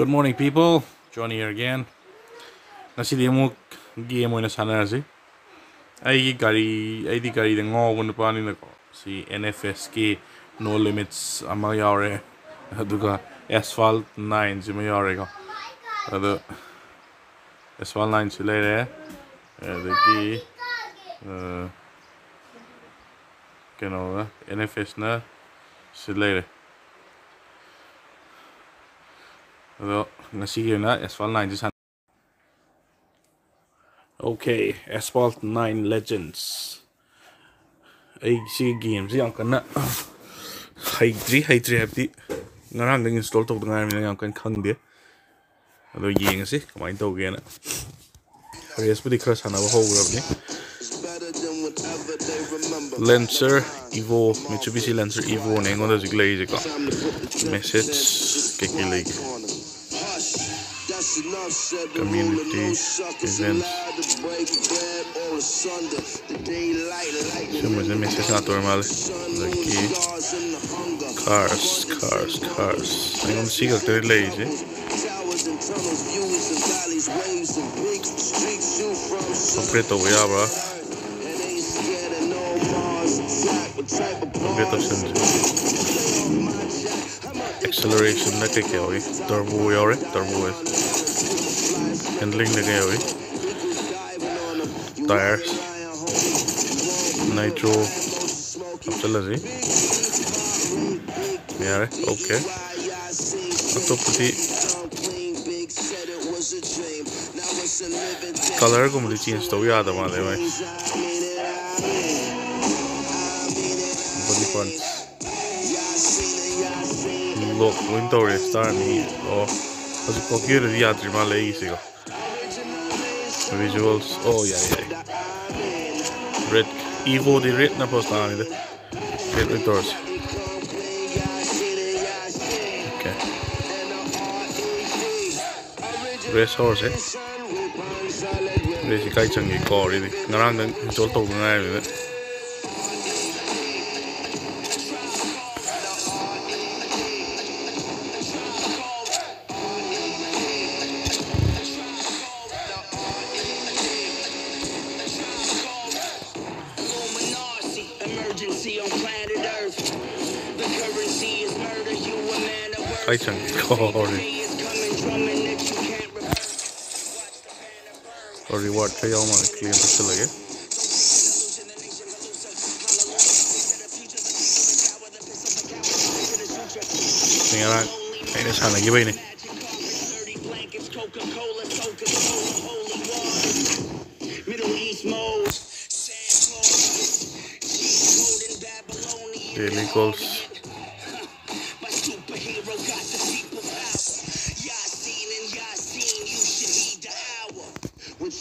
Good morning people, Johnny here again. Ngasi di mo game mo na sana si. Ay gari ay di gari de ngo won pa ni nako si NFS ki no limits ama yare aduga asphalt 9 si yare ko. Adu asphalt 9 si lere adu ki uh keno NFS na si lere. ꯑꯗꯣ ꯉꯁꯤꯒꯤ ꯑꯣꯏꯅ ꯑꯦꯁꯐꯥꯜ ꯅꯥꯏꯟꯁꯦ ꯁꯥꯟꯅ okay ꯑꯦꯁꯐꯥꯜ nine ꯂꯦꯖꯦꯟꯁ ꯑꯩ ꯁꯤ ꯒꯦꯝꯁꯦ ꯌꯥꯝ ꯀꯟꯅ ꯍꯩꯇ꯭ꯔꯤ ꯍꯩꯇ꯭ꯔꯤ ꯍꯥꯏꯕꯗꯤ ꯉꯔꯥꯡꯗꯒꯤ install ꯇꯧꯗ ꯉꯥꯏꯔꯕꯅꯤꯅ ꯌꯥꯝ ꯀꯟꯅ ꯈꯪꯗꯦ ꯑꯗꯣ ꯌꯦꯡꯉꯁꯤ ꯀꯃꯥꯏꯅ ꯇꯧꯒꯦꯅ ꯔꯦꯁꯄꯨꯗꯤ ꯈꯔ ꯁꯥꯟꯅꯕ ꯍꯧꯈ꯭ꯔꯕꯅꯤ ꯂꯦꯟꯁꯔ ꯏꯚꯣ ꯃꯤꯆꯨꯕꯤꯁꯤ ꯂꯦꯟꯁꯔ ꯏꯚꯣꯅꯦ ꯑꯩꯉꯣꯟꯗ ꯍꯧꯖꯤꯛ ꯂꯩꯔꯤꯁꯦꯀꯣ ꯃꯦꯁꯦꯖ ꯀꯩꯀꯩ ꯂꯩꯒꯦ community events. Somos de meses normal aqui. Cars, cars, cars. Tem um siga que ele lazy. Completo voy a bro. Acceleration na kaya hoy. Turbo yore, turbo is handling lagi ya weh tires nitro अब चल रही यार okay तो प्रति colour को मुझे change तो याद है माले भाई बड़ी fun look window restart ni oh also computer di altri male easy Visuals. Oh oj, oj. Red, Evil di Red naposlani. Red Redoors. Okay. Race horse, eh? Race kai changi kori. Ngarang nang jol tog na ai. Titan Corey. और reward का जाओ हमारे clear से लगे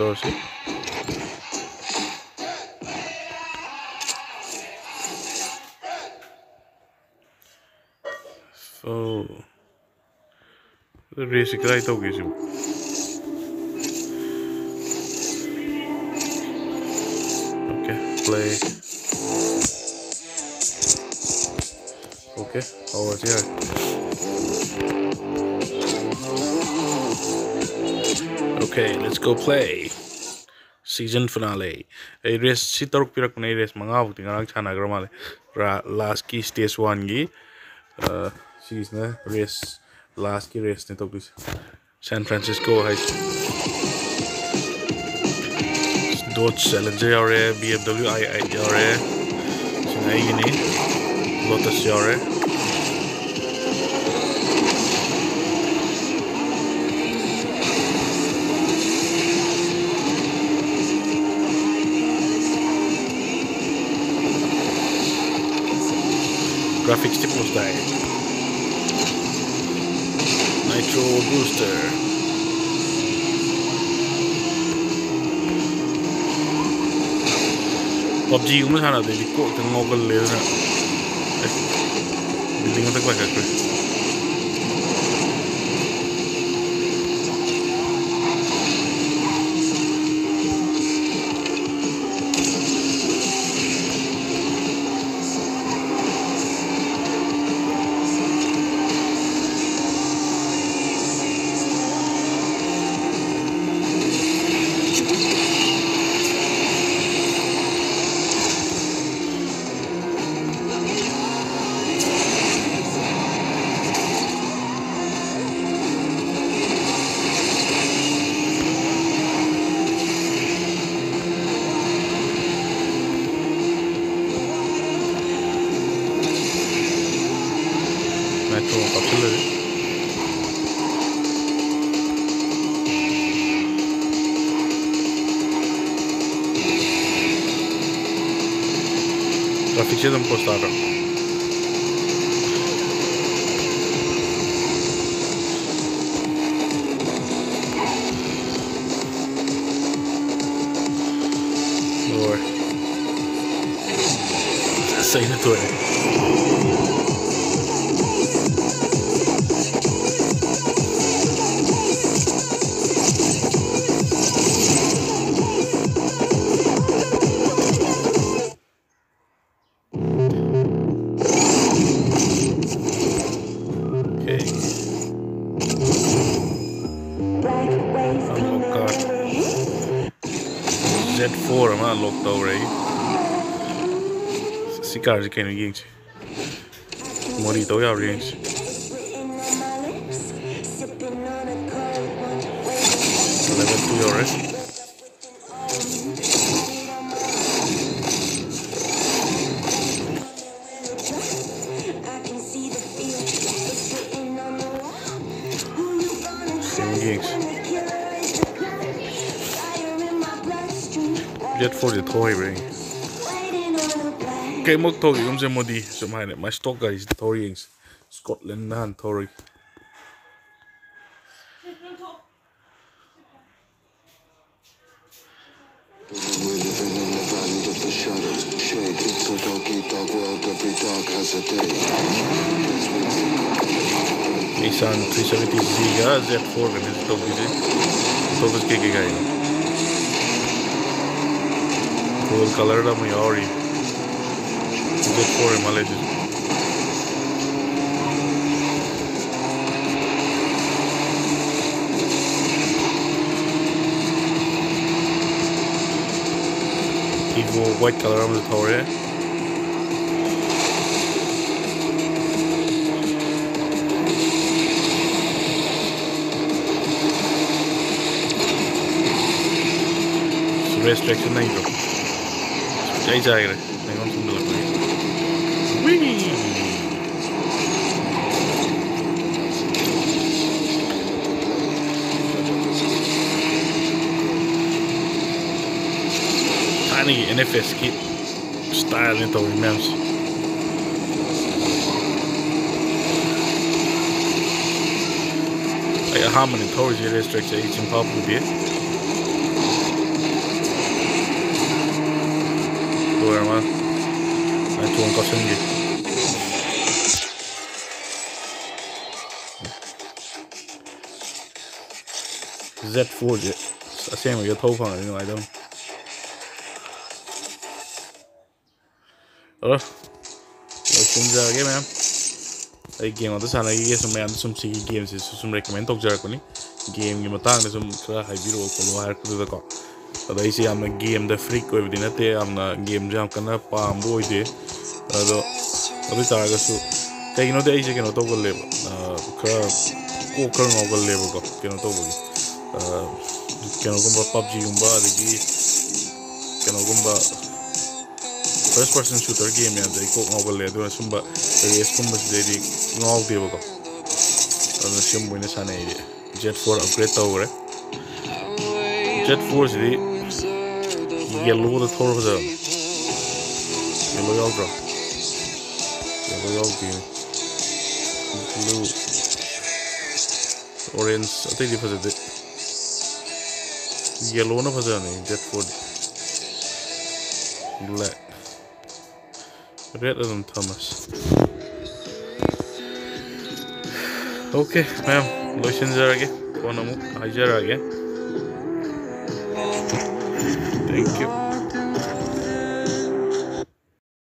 door si so right okay si okay play okay और यार okay let's go play season finale a race सितरुक पिरक ने रेस मंगा बुति गरा छाना माले लास्ट की स्टेज वन की सीरीज़ ने रेस लास्ट की रेस ने तो किस सैन फ्रांसिस्को है डॉज चैलेंजर और डब्ल्यू आई आई आर है सुनाई नहीं Lotus Yore graphics tip was nitro booster. PUBG cũng de ko te ngogol le na building ta kwa Видимо, тогда какой. La ficție de impostare. Doi. Săinătoare. net voor hem aan lokt overheen. Sicário de quem no niet. Morito, olha o Level 2. Voor for the toy ring. Okay, mok tori, umse modi, so my my stalker is Toryings, Scotland and Tory. Nissan 370Z, Z4, and this is top of the day. Color da Mayori. Good for him, Malaysia. Equal white color on the Torre. restriction नहीं Jai Hang on some delivery. Whee! Tiny NFS kit style nito immense. Ay ahaman ito rin siya restrict sa itong pop ko mà mà chuồng có sưng gì. Z Forge xem mà cái thâu phần ở ngoài đâu. Ơ Rồi chúng giờ game em. Đây, game ở là cái game xong mẹ ăn xong xì game thì xong recommend tộc giờ của ní. Game game mà tăng thì xong khá hay video của lo hai cái đó ꯑꯗ ꯑꯩꯁꯦ ꯌꯥꯝꯅ ꯒꯦꯝꯗ freak ꯑꯣꯏꯕꯗꯤ ꯅꯠꯇꯦ ꯌꯥꯝꯅ ꯒꯦꯝꯁꯦ ꯌꯥꯝ ꯀꯟꯅ ꯄꯥꯝꯕ ꯑꯣꯏꯗꯦ ꯑꯗꯣ ꯑꯗꯨ ꯇꯥꯔꯒꯁꯨ ꯀꯩꯒꯤꯅꯣꯗꯤ ꯑꯩꯁꯦ ꯀꯩꯅꯣ ꯇꯧꯒꯜꯂꯦꯕ ꯈꯔ ꯀꯣꯛ ꯈꯔ ꯉꯥꯎꯒꯜꯂꯦꯕꯀꯣ ꯀꯩꯅꯣ ꯇꯧꯕꯒꯤ ꯀꯩꯅꯣꯒꯨꯝꯕ ꯄꯞꯖꯤꯒꯨꯝꯕ ꯑꯗꯒꯤ ꯀꯩꯅꯣꯒꯨꯝꯕ ꯐꯥꯔꯁ ꯄꯥꯔꯁꯟ ꯁꯨꯇꯔ ꯒꯦꯝ ꯃꯌꯥꯝꯁꯦ ꯑꯩ ꯀꯣꯛ ꯉꯥꯎꯒꯜꯂꯦ ꯑꯗꯨꯅ ꯁꯨꯝꯕ ꯔꯦꯁꯀꯨꯝꯕꯁꯤꯗꯩꯗꯤ ꯉꯥꯎꯗꯦꯕꯀꯣ ꯑꯗꯨꯅ ꯁꯨꯝꯕ ꯑꯣꯏꯅ ꯁꯥꯟꯅꯩ ꯑꯩꯗꯤ ꯖꯦꯠ ꯐꯣꯔ ꯑꯞꯒ꯭ꯔꯦꯗ ꯇꯧꯈ꯭ꯔꯦ ꯖꯦꯠ ꯐꯣꯔꯁꯤꯗꯤ yellow tornado yellow yoga yellow yogi blue orange ategi fazade yellow na fazane that wood black Better than thomas. Okay ma'am lotions ಅವ್ರಿಗೆ ಫೋನ್ ನಮಗೆ ಹಾಜರಾಗೆ Thank you.